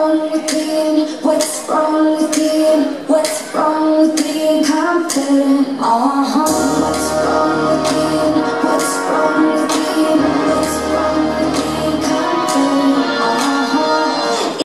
wrong with being? What's wrong with being? What's wrong with being confident? Uh-huh. What's wrong